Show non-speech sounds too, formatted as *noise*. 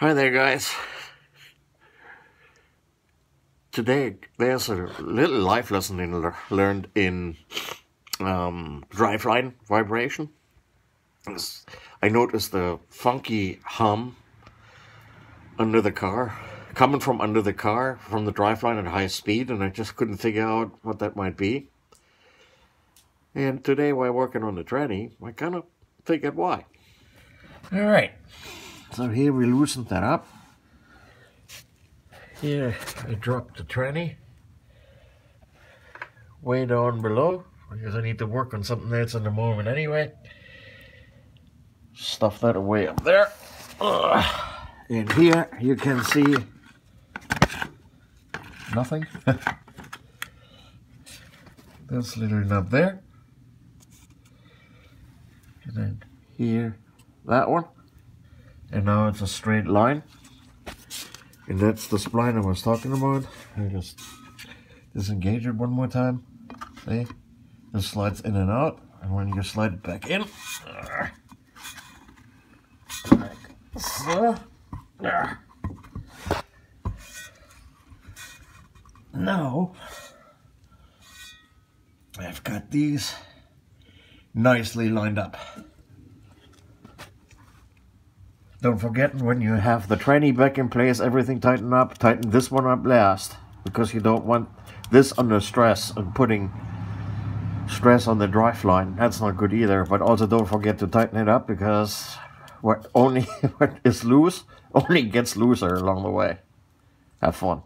Hi there, guys. Today, there's a little life lesson in, learned in um, driveline vibration. I noticed the funky hum under the car, coming from under the car, from the driveline at high speed, and I just couldn't figure out what that might be. And today, while working on the tranny, I kind of figured why. All right. So here we loosened that up. Here I dropped the tranny way down below because I need to work on something that's in the moment anyway. Stuff that away up there. Ugh. And here you can see nothing. *laughs* This little nub there. And then here, that one and now it's a straight line. And that's the spline I was talking about. I just disengage it one more time. See? It slides in and out. And when you slide it back in like so now I've got these nicely lined up Don't forget when you have the tranny back in place, everything tighten up, tighten this one up last. Because you don't want this under stress and putting stress on the drive line. That's not good either. But also don't forget to tighten it up because what only *laughs* what is loose only gets looser along the way. Have fun.